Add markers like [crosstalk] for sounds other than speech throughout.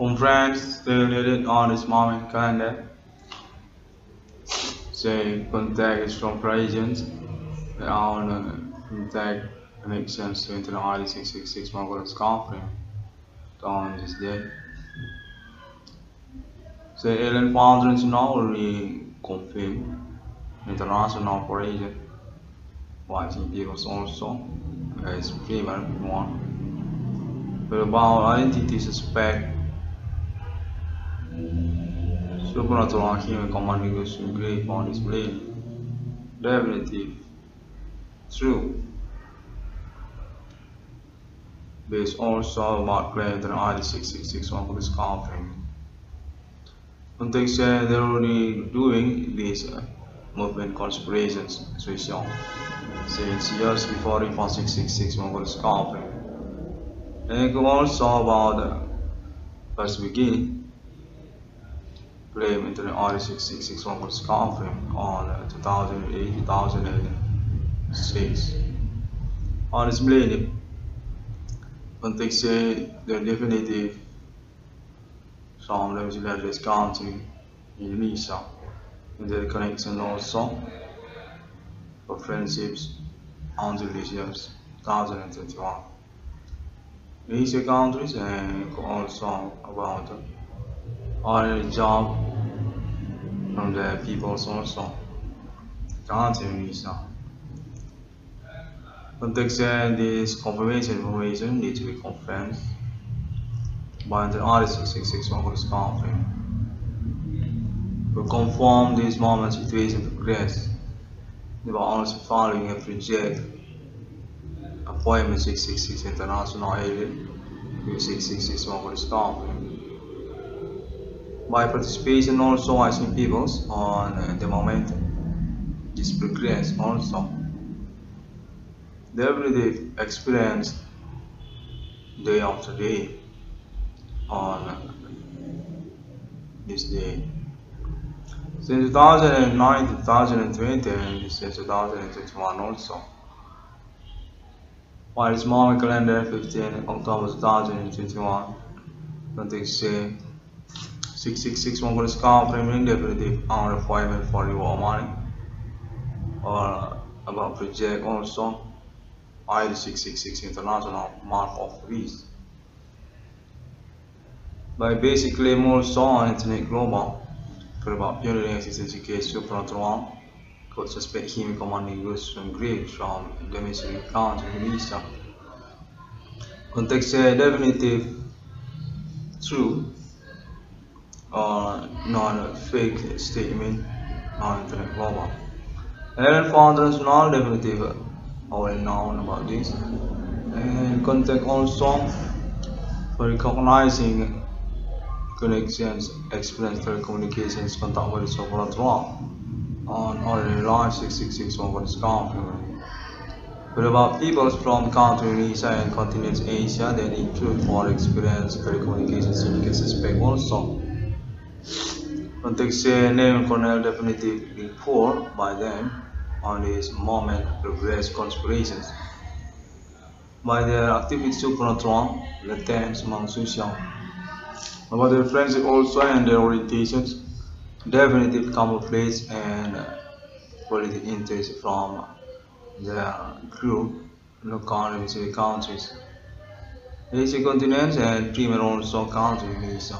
Friends still needed on this moment calendar. Say contact is from Parisians. On uh, contact connections to Internet ID 666 Margaret's conference on this day. Say Ellen Founders now already confirmed international Parisian. Watching people also as female one. But about identity suspect supernatural human communication grave on display. Definitely true. Based also about claims that ID 6661 for this conference. Context uh, they're already doing these uh, movement conspirations social since years before 4661 for this conference. And also about the first beginning claim into the RE6661 was confirmed on uh, 2008-2006. On its blade, context the definitive from the Legislative County in Indonesia, and the connection also for friendships on the delicious 2021. Asia countries and also about or job from the people also. Can't. Context uh, this confirmation information needs to be confirmed by the artist 661 for this conference. To confirm this moment situation progress, they were also following a project appointment 666 international alien 661 for this conference by participation also I see peoples on uh, the moment this progress also. Definitely experience day after day on uh, this day. Since 2009 2020 and since 2021 also. While small calendar 15 October 2021 nothing say 666 Mongolian framing definitive on requirement for your money or about project also ID 666 International Mark of Peace. By basically more so on Internet Global for about pioneering assistance case supernatural could suspect him commanding goods from Greece from domestic account in Indonesia. Context uh, definitive true Uh, or non-fake statement on Internet global. Aaron found there is no definitive or known about this. And contact also for recognizing connections, experience telecommunications, contact with the software wrong on already large 666 over. But about people from country Asia and continents Asia that include for experience telecommunications you can suspect also. Context name Cornel definitive before by them on this moment progress conspirations. By their activity supernatural, latent among social. About their friendship also and their orientations, definitive camouflage and uh, political interest from their group, local countries. Asian continents and premier also countries.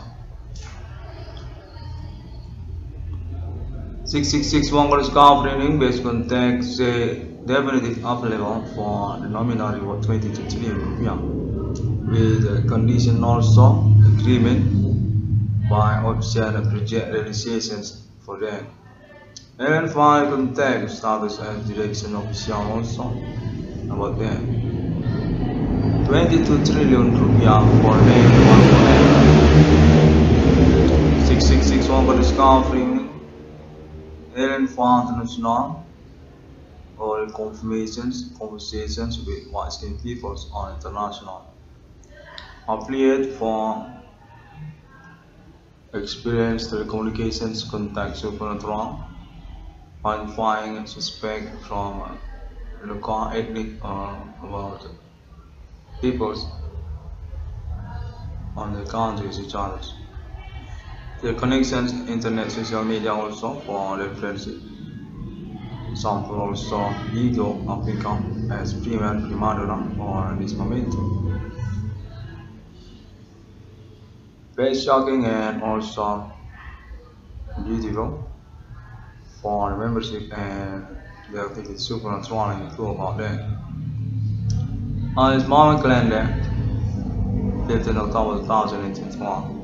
666 Mongol scarf training based context say definitive up level for the nominal reward 22 trillion rupiah with a condition also agreement by official project realizations for them. And five contact status and direction official also about them. 22 trillion rupiah for them one for 666 Aaron found international or confirmations, conversations with white-skinned peoples on international. Affiliate for experienced telecommunications contact supernatural, identifying suspect from local ethnic or about peoples on the countries each. The connections, internet, social media also for references. Example also Lido Africa as prima prima donna for this moment Very shocking and also beautiful for membership and the activity super enthralling cool about that. On this moment calendar, 15 October 2021.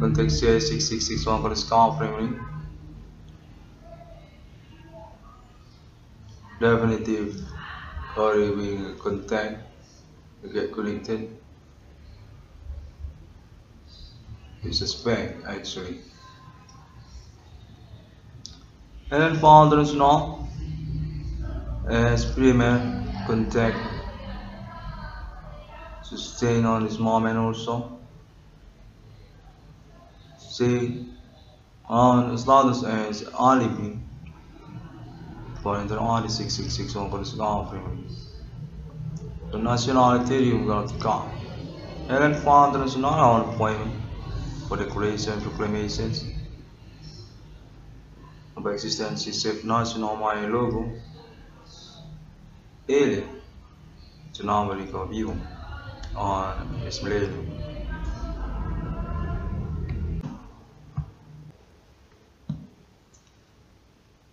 Contact CA6661 for the scar primary. Definitive already being contact get connected. We suspect actually. And then founders now as premier contact sustain on this moment also. See on status as alibi the only 666 on the scar primary. The nationality the car. And then founders not on appointment for declaration proclamations of existence except national my logo ele tsunami riko vivo on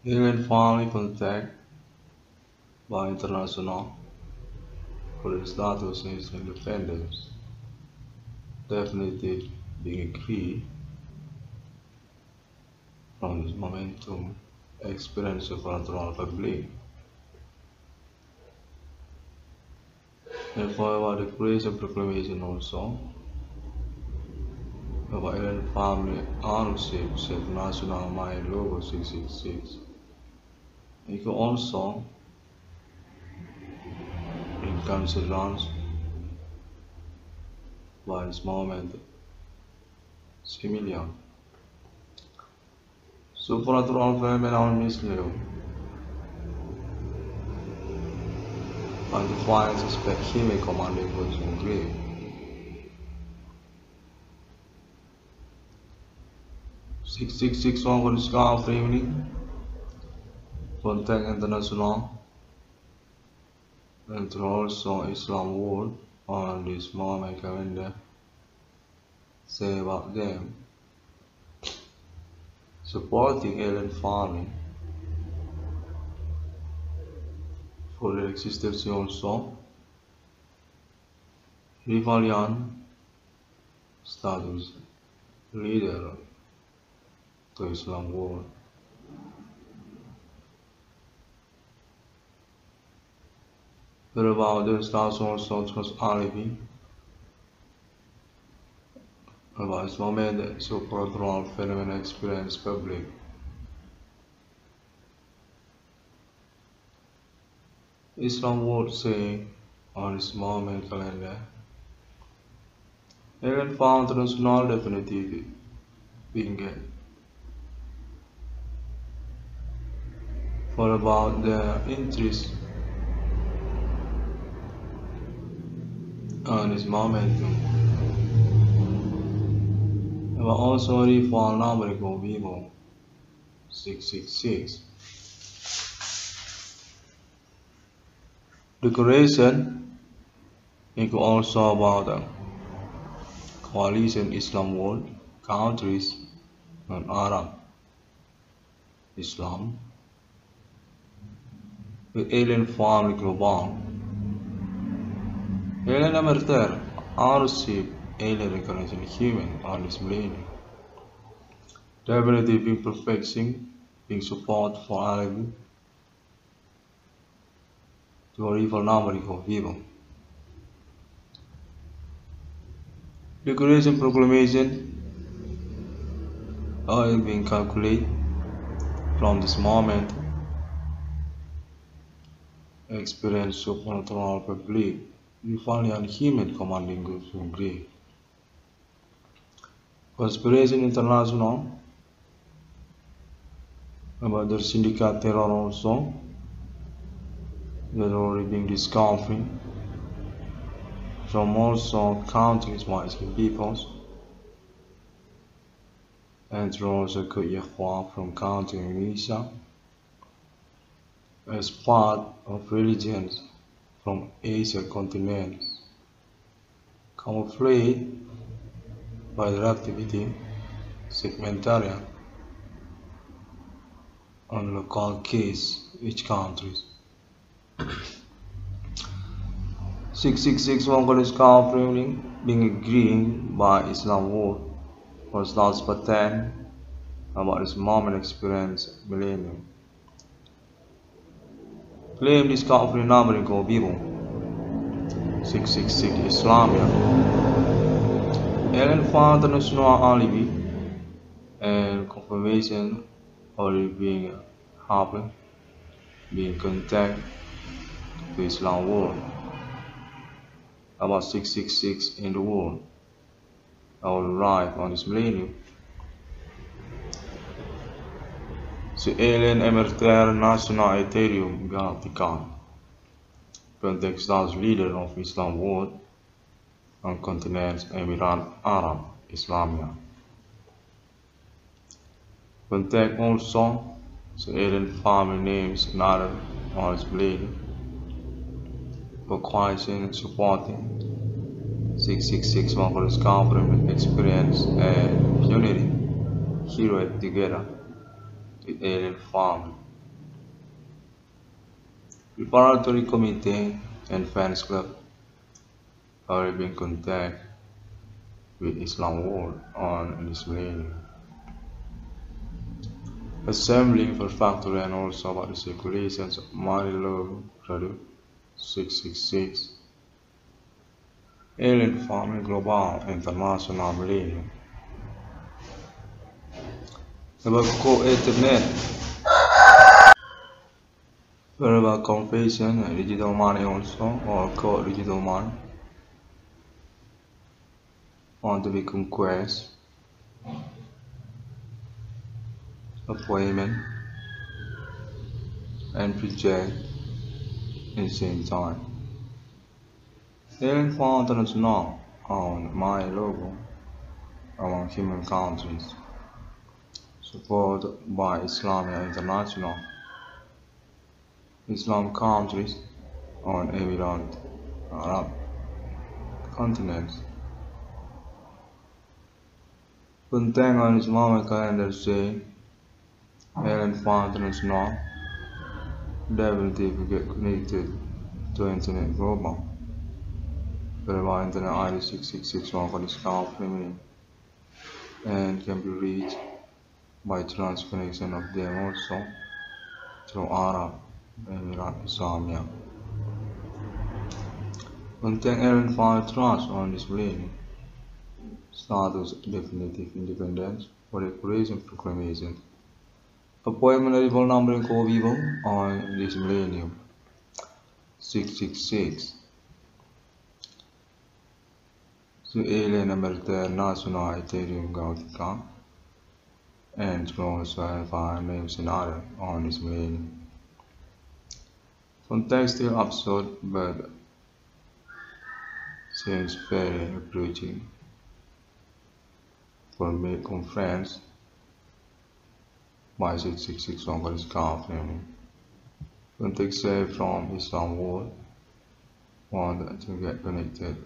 display Alien finally contact by international for the status of independence definitely being agreed from this momentum experience of natural public. Therefore, about the creation proclamation also about Alien family ownership set national mind logo 666. You can also in council launch by this moment similar. Supernatural phenomenon mislead and defines a spec chemical commanding version grave. Six six six one for the sky of evening. Contact international and also Islam world on this moment calendar say about them. Supporting alien farming. For their existence also. Rivalian status. Leader to Islam world The stars also was alibi about this moment supernatural phenomenon experience public. Islam would say on this moment calendar, even found rational definitive being. For about the interest on this momentum. But also for numerical Vivo 666. Decoration is also about the coalition Islam world countries and Arab Islam with alien family global. Alien American ownership alien recognition human on this millennium. Definitely being perfecting, being support for alibi to a number of vivo. Declaration proclamation. Oil being calculated from this moment. Experience supernatural public Rifalian human commanding groups from Greek. Conspiration International about the syndicate terror also that already being discovered from also countries Muslim peoples and also Kuyahua from County Indonesia as part of religions from Asia continent camouflaged by their activity segmentarian on local case each countries. [coughs] 666 Mongolian Scout being agreed by Islam war was last pattern about his moment experience millennium. Claim this country number in Kobibo 666 Islamia. Ellen found the national alibi and confirmation already being happened, being contact to Islam world. About 666 in the world. I will arrive on this millennium. Elen emerter national Ethereum Galactican. Pentecostal leader of Islam world on continent Emirat Arab Islamia. Contact also so Eden family names another on his blade coalition supporting 666 Mongolian government experience and unity hero together Eh, alien family. Preparatory committee and fans club are in contact with Islam world on millennium assembling for factory and also about the circulations of Marilou Radu 666 Alien Farming Global International About co-internet eh, verbal confession and eh, digital money also or co-digital money. Want to be conquest appointment. And project in the same time. Alien found international on my logo among human countries, supported by Islamia International. Islam countries on Emirate Arab continents. Contained on Islamic calendar say now ability to get connected to Internet Global. Whereby Internet ID 6661 for discount premium and can be reached by trans of them also through Arab Emirat Islamia. Contain Aaron found trust on display status definitive independence for declaration proclamation. Appointment arrival number in Vivo on this millennium 666 su alien emerter national Ethereum Gautica and verify names in order on this millennium. Context still absurd but seems very approaching for me conference by 666 Congress Company. Contact say from Islam World want to get connected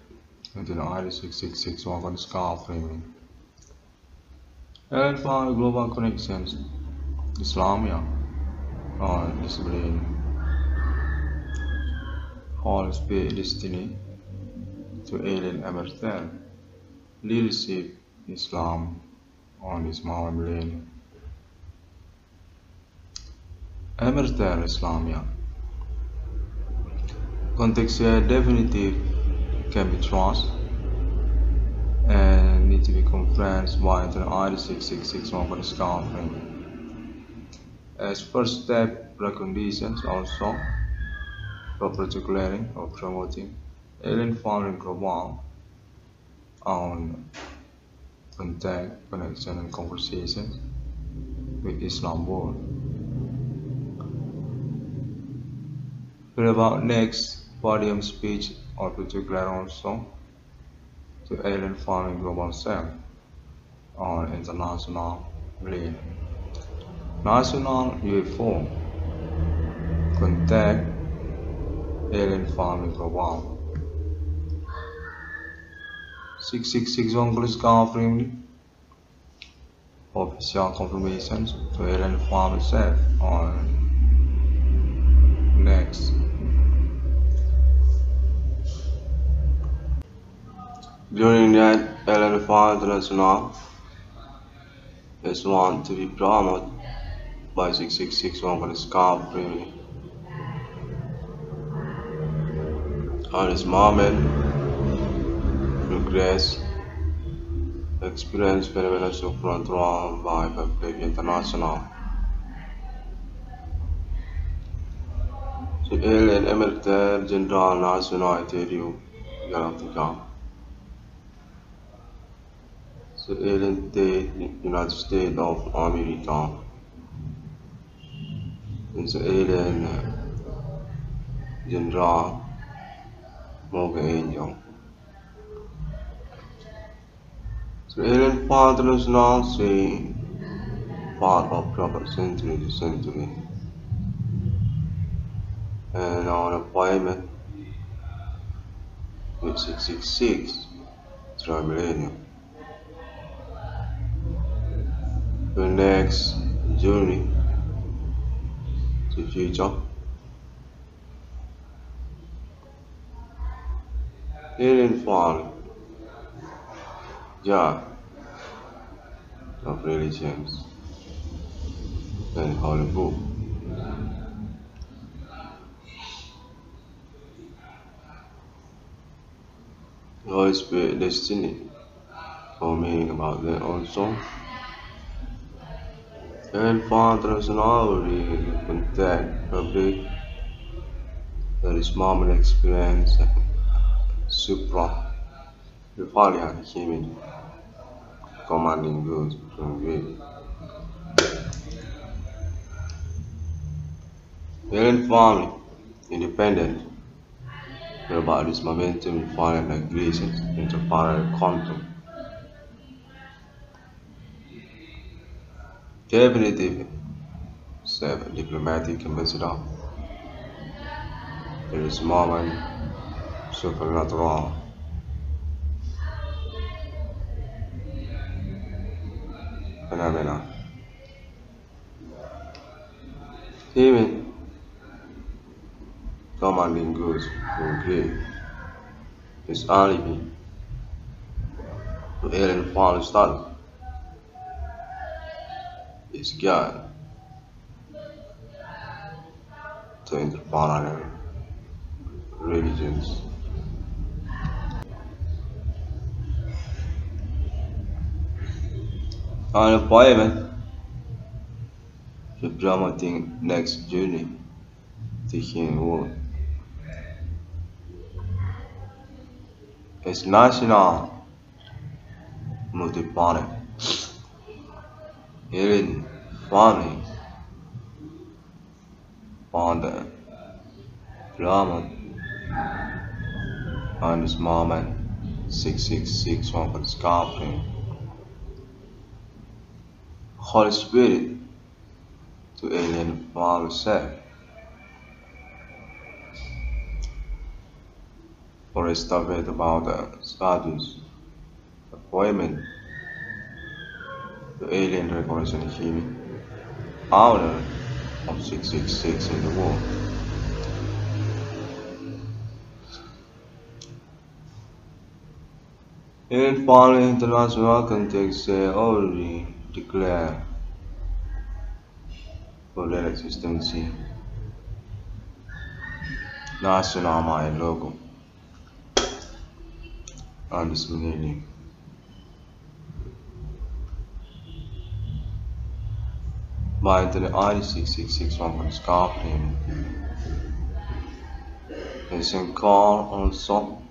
into the ID 666 Congress Company. And find global connections. Islamia. Ah, on display all speed destiny to alien emerson leadership Islam on this Muhammad Emerter Islamia. Context here definitive can be trust. And need to be confirmed by the ID 6661 for discount As first step preconditions also for particularly or promoting alien founding global on contact, connection and conversations with Islam world. What about next? Podium speech or declare also to alien farming global self on international relay. National UFO contact alien farming global 666 on English confirmed official confirmations to alien farm itself on next During that, Ellen International is one to be promoted by 6661 for the Scar Premium. On this moment, regress experience phenomena supernatural by Public International. The alien Emirates General National Interior Galactica. The alien state United States of America. It's alien uh, General Morgan Angel. The alien partners now say part of proper century to century and on appointment with 666 through millennium. The next journey to future alien farming yeah of religions and holy book Holy Spirit destiny. For me about that also and already contact public that is moment experience supra Rifalian human commanding goods from great Alien farming independent whereby this momentum finite migrations into parallel quantum Definitive seven diplomatic ambassador. In this moment supernatural. Phenomena. Human commanding goods from grave is alibi to alien found study is God to interparallel religions. Unemployment the dramatic next journey to human world. It's national multi-planet alien farming on the drama on this moment 666 one for the sculpting Holy Spirit to alien farm self for a study about the status appointment the alien recognition human honor of 666 in the world. In foreign international context, they already declare for their existence national my logo and this meaning. By the I-6661 from Scotland. It's in car also.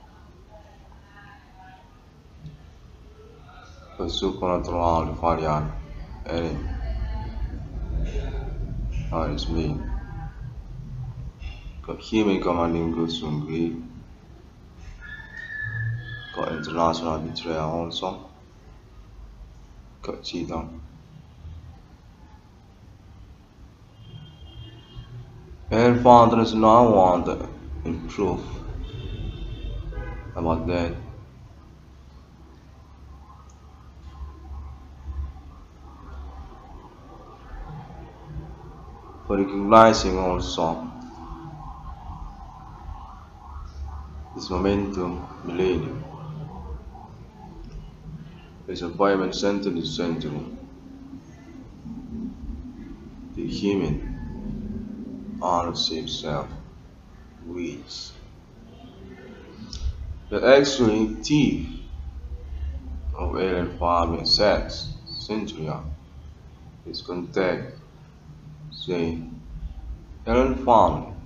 The supernatural Farian Erin. That is me. Got human commanding goods from Greek. international betrayal also. Cheetah. And fathers now want to improve about that. For recognizing also this momentum millennium is environment centered in century. The human ownership self which the actually thief of alien farming sex century is contact say alien farming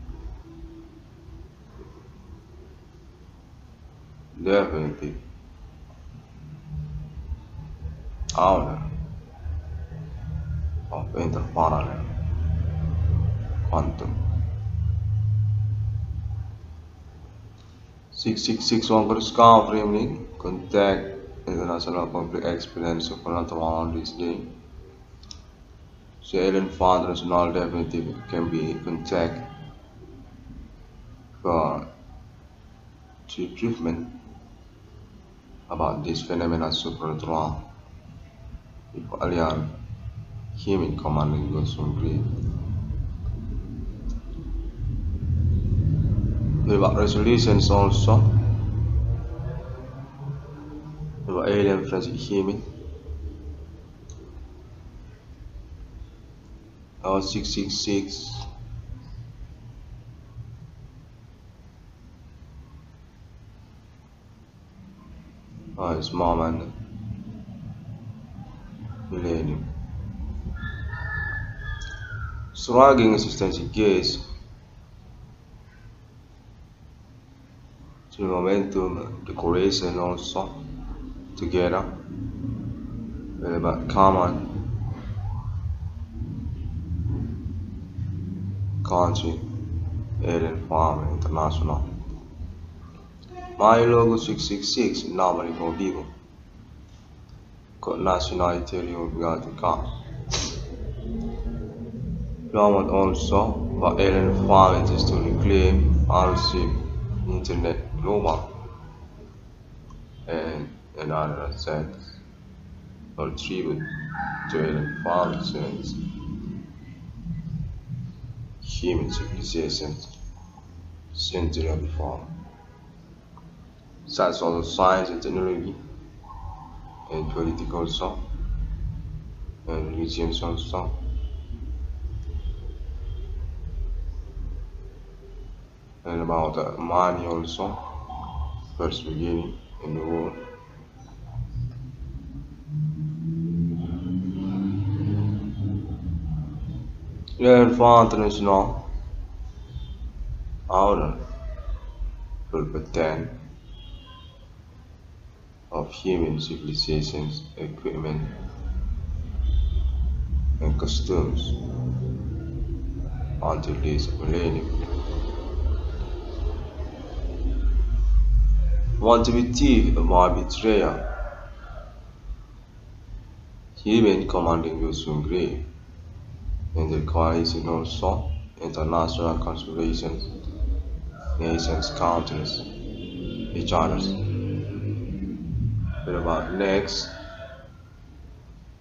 definitely owner of interparallel quantum 6661 discovery contact international public experience supernatural this day. Alien founders not definitive can be contact for treatment about this phenomenon supernatural if alien human commanding goes from greed about resolutions also. About alien forensic human our 666 oh, it's moment millennium. Swagging assistance case the momentum decoration also together eh, very about common country alien farm international. My logo 666 normally for people got nationality obrigado cá Government also for alien farming is to reclaim and internet global and another assets or tribute to farming since human civilization century before. Such also science and technology and political also and religions also. and about uh, money also first beginning in the world now outer will pretend of human civilizations, equipment, and customs. Until this millennium. Want to be thief about betrayal. Human commanding from grave and the coalition also international conspirations, nations counters each others. What about next?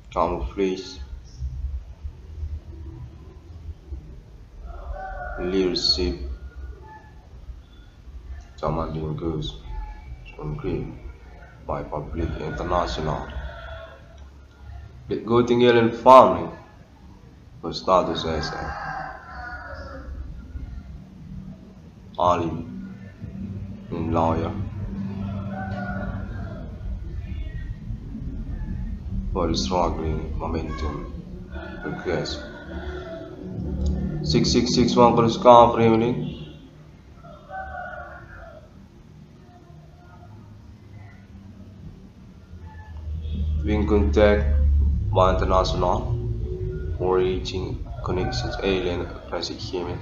Camouflage, leadership, commanding goods green by public international. The Göttingen farming was started as a Ali in lawyer for struggling momentum request. 6661 for the scarf evening. Eh? Contact international reaching connections alien classic human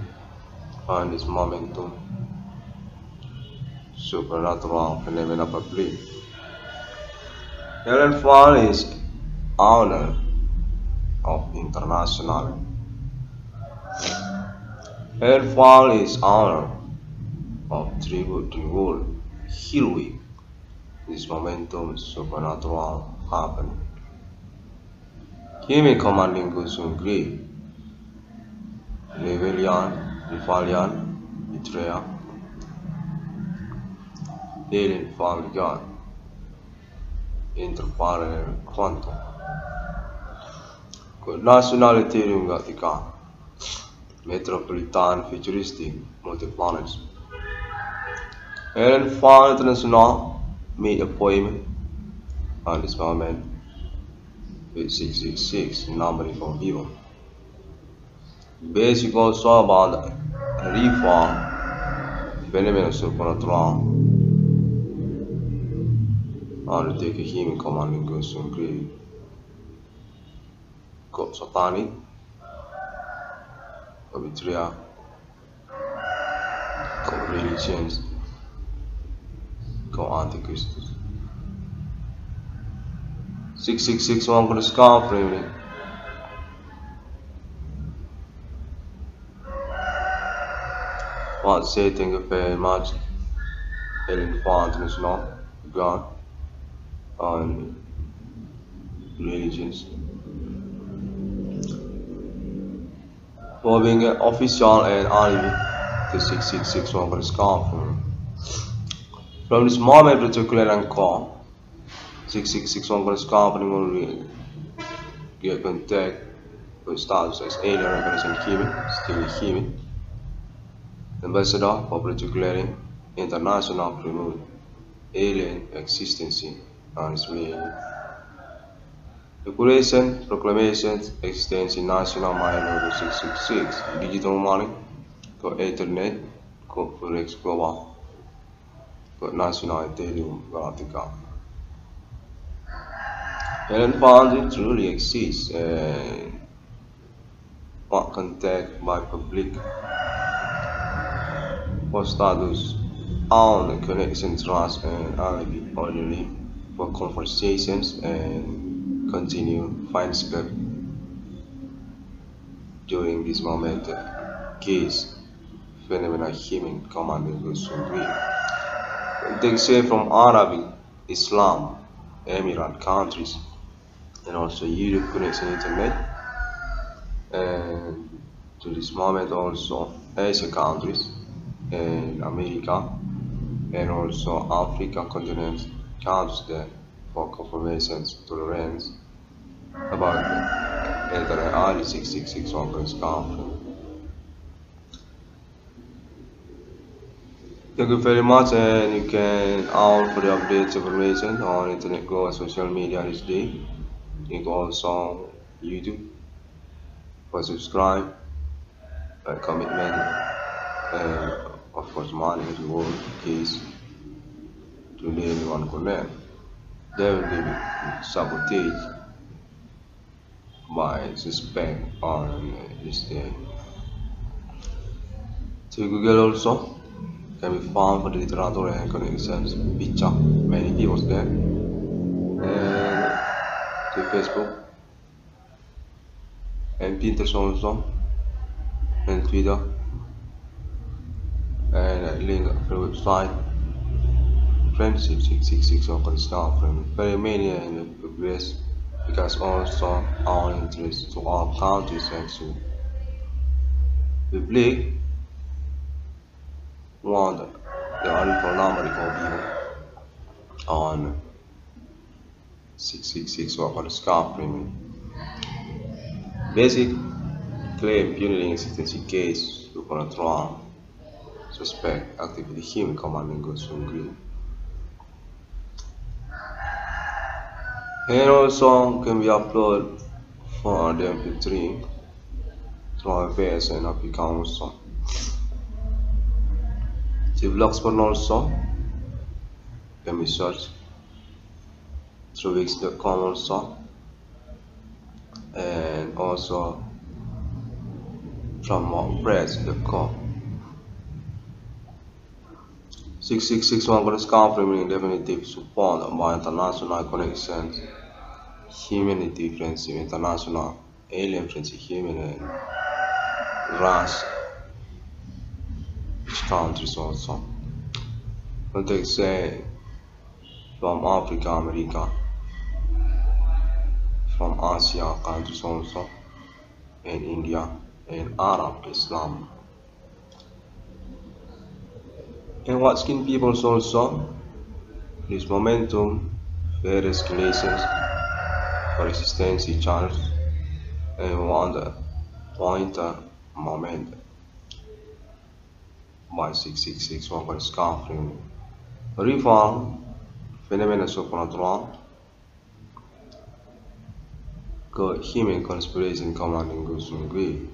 find this momentum supernatural phenomena public Helen Fall is owner of International. Helen Fall is owner of Tribute to World Week. This momentum supernatural happened. He may commanding Gusum Greek, Levelian, Rifalian, Betrayal, Alien Family God, Interparallel Quantum. Nationality Gatica, Metropolitan Futuristic Multi-Planets. Ellen Fan International made appointment on this moment with 666 number from Vivo. Basic also about reform phenomenon supernatural undertake a human commanding goes to create got satanic. Betrayal got religions. Got antichrists 6661 for the scarf to say thank you uh, very much Helen Fountain now God on religions. Being an uh, official and enemy to 6661 for scarf from this moment particular and call 6661 for the scarf and will get contact with status as alien representing human still human ambassador for particularly international promote alien existence and its meaning. Declaration, proclamation, existence in national minor 666, digital money, ko internet, forex global, ko national Ethereum. Helen found it truly exists uh, and not contact by public for status on the connection trust and alibi only for conversations and continue find scope during this moment case phenomena human to agree. They say from Arabic, Islam, Emirate countries, and also Europe connection internet, and to this moment also Asian countries and America and also African continent counts there for confirmations to the range about the early 666 Congress conference. Thank you very much and you can all for the updates information on internet go and social media this day. You can also YouTube for subscribe and commitment and of course money reward case to anyone connect. there will be sabotaged by suspect on this day. To Google also can be found for the literature and connections picture many people there. And to Facebook and Pinterest also and Twitter and a link to the website. Friendship 666 on staff from in the progress uh, because also our interest to all countries actually public want the of you on 666 or the scarf premium basic claim punity existence case You gonna supernatural suspect activity him commanding from green. And also can be uploaded for the mp3 to our base and become also the blogspot also can be searched through wix.com also. And also from wordpress.com 6661 for the confirming definitive support by international connections, humanity friendship, international alien friendship, human and race countries also. They say from Africa, America, from Asia countries also, and India, and Arab Islam. And what skin peoples also, this momentum, various for resistance charge, and one pointer uh, moment by 666 one scarfing. Reform, phenomena supernatural, human conspiration commanding to agree.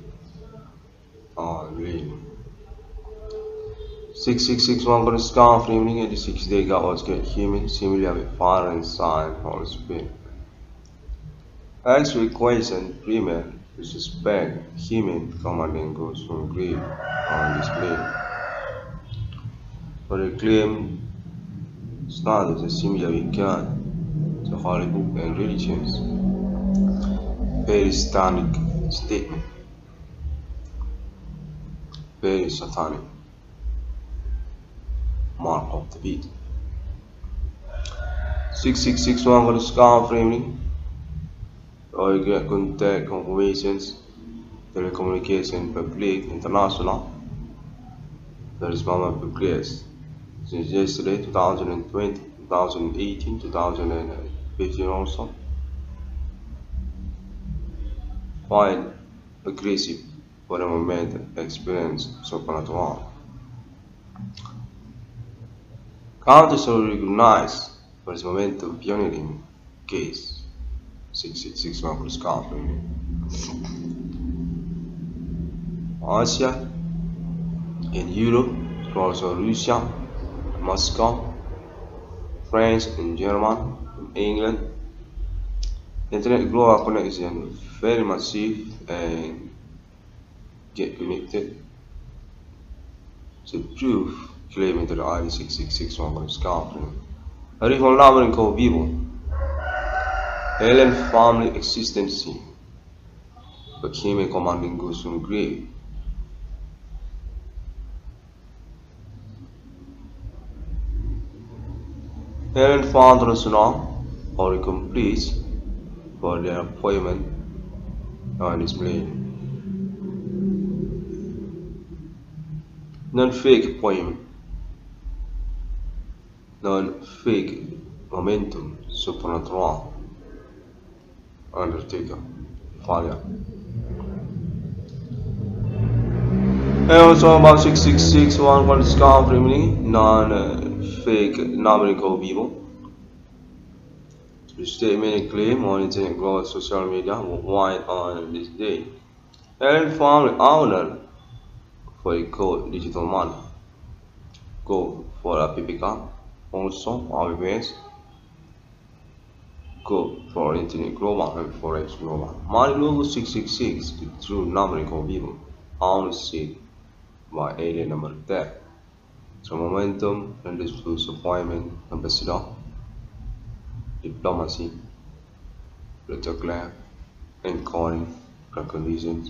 On green. 6661 for the scarf evening 86 day God was get human similar with fire and sign for spirit. X equation primer with suspect human commanding from green on display. For the claim similar with God to Holy Book and religions. Very satanic statement. Very satanic. Mark of the beat. 6661 for the scar framing. Or get contact confirmations. Telecommunication public international. That is Mama Progress. Since yesterday, 2020, 2018, 2015 also. Quite aggressive for the moment experience supernatural. Counters are recognized for its momentum pioneering case 6661 plus country. Asia in Europe, also Russia, Moscow, France and German, England. Internet global connection very massive and get connected. So proof claiming that ID 6661 was countering. Arrival number in code vivo. Alien family existence became a commanding goes on grave. Alien founders now are complete for their appointment on display. Non-fake appointment. Non-fake momentum supernatural. Undertaker. Failure. And also about 666 one for discovery non-fake numerical people. The statement claim on internet growth social media wide on this day. And the owner for a code digital money. Go for a PPK, also RBS. Go for internet global and forex global. Money logo 666 the true numerical people. On seat by alien number 10. So momentum and this disappointment ambassador diplomacy, protocol, and calling conditions.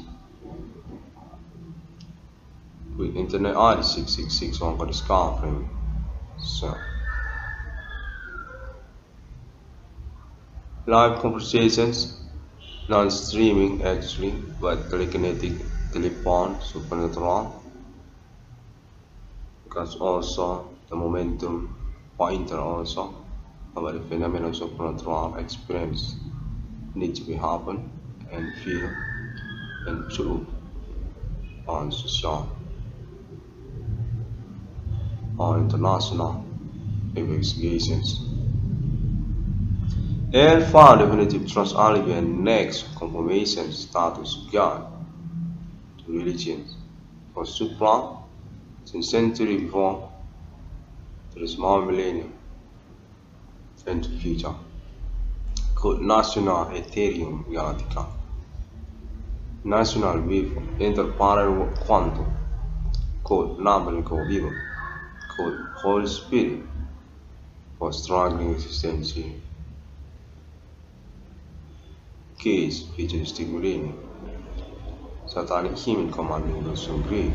With internet ID 666 on for this conference. So live conversations, non-streaming actually, but telekinetic telephone supernatural because also the momentum pointer also about the phenomenon of supernatural experience need to be happen and feel and true on social on international investigations. And found definitive trust alibi and next confirmation status God to religions for supra since century before to the small millennium into future National Ethereum Galactica. National Wave Interparallel Quantum called Numerical Vivo called Holy Spirit for struggling existence. Case futuristic millennium. Satanic human commanding those from grave.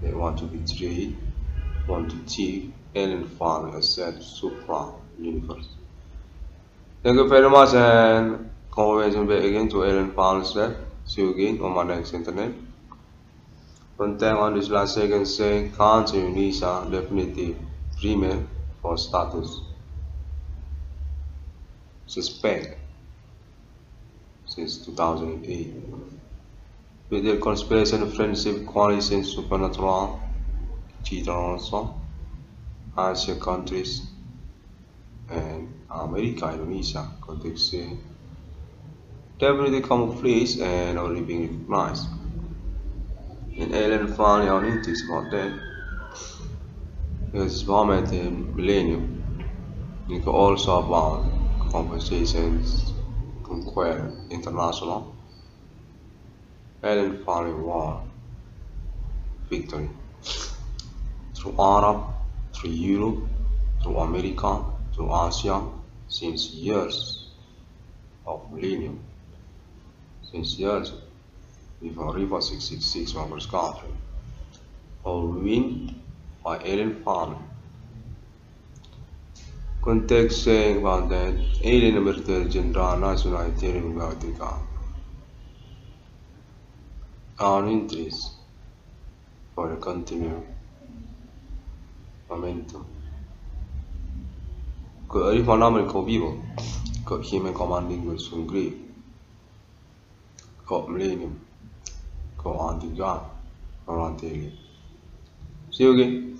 They want to betray, want to thief, alien farm a set supra universe. Thank you very much and conversation back again to Farms that see you again on my next internet. Thing on this last second saying can't Indonesia definitive remain for status. Suspect since 2008. With conspiracy and friendship coalition supernatural cheater also Asia countries America, Indonesia context definitely camouflage and already being recognized. In alien finally on interest about that because moment in millennium you also about conversations conquer international alien finally war victory through Arab, through Europe, through America, through Asia since years of millennium since years before River 666 Robert's country or Wind by alien farming. Context saying about that alien military general nationalitarian Galactica our interest for a continued momentum. 그 얼마나면 거비고 그 힘에 거만린 그 순그리 그 엄리님 그 안디가 너한테 시우기